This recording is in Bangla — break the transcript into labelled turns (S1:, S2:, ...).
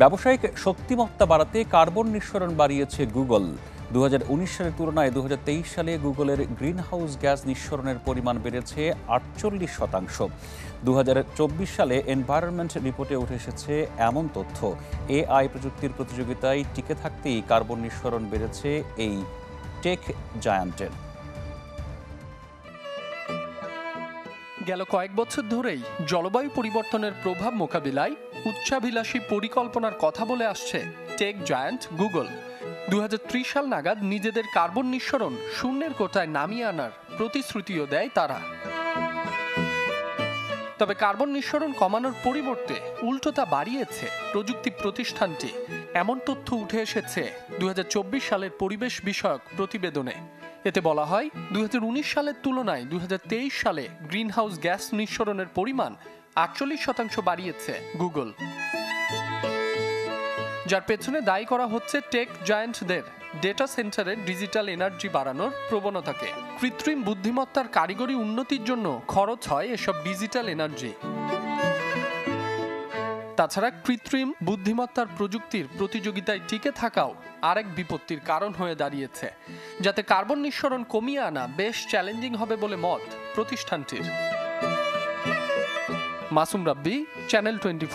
S1: ব্যবসায়িক শক্তিমত্তা বাড়াতে কার্বন নিঃসরণ বাড়িয়েছে গুগল। দু হাজার উনিশ সালের তুলনায় দু হাজার তেইশ সালে গুগলের গ্রিনহাউস গ্যাস নিঃসরণের পরিমাণ বেড়েছে আটচল্লিশ শতাংশ। দু হাজার চব্বিশ সালে এনভায়রনমেন্ট রিপোর্টে উঠে এসেছে এমন তথ্য। এআই প্রযুক্তির প্রতিযোগিতায় টিকে থাকতেই কার্বন নিঃসরণ বেড়েছে এই টেক জায়ান্টের।
S2: গেল কয়েক বছর ধরেই জলবায়ু পরিবর্তনের প্রভাব মোকাবিলায় উচ্চাভিলাষী পরিকল্পনার কথা বলে আসছে টেক জায়ান্ট গুগল। দুই হাজার ত্রিশ সাল নাগাদ নিজেদের কার্বন নিঃসরণ শূন্যের কোটায় নামিয়ে আনার প্রতিশ্রুতিও দেয় তারা। তবে কার্বন নিঃসরণ কমানোর পরিবর্তে উল্টো তা বাড়িয়েছে প্রযুক্তি প্রতিষ্ঠানটি। এমন তথ্য উঠে এসেছে দু হাজার চব্বিশ সালের পরিবেশ বিষয়ক প্রতিবেদনে। এতে বলা হয়, দুই হাজার উনিশ সালের তুলনায় দুই হাজার তেইশ সালে গ্রিনহাউস গ্যাস নিঃসরণের পরিমাণ আটচল্লিশ শতাংশ বাড়িয়েছে গুগল। যার পেছনে দায়ী করা হচ্ছে টেক জায়ান্টদের, ডেটা সেন্টারে ডিজিটাল এনার্জি বাড়ানোর প্রবণতাকে। কৃত্রিম বুদ্ধিমত্তার কারিগরি উন্নতির জন্য খরচ হয় এসব ডিজিটাল এনার্জি। তাছাড়া কৃত্রিম বুদ্ধিমত্তার প্রযুক্তির প্রতিযোগিতায় টিকে থাকাও আরেক বিপত্তির কারণ হয়ে দাঁড়িয়েছে, যাতে কার্বন নিঃসরণ কমিয়ে আনা বেশ চ্যালেঞ্জিং হবে বলে মত প্রতিষ্ঠানটির। মাসুম রাব্বি, চ্যানেল টোয়েন্টি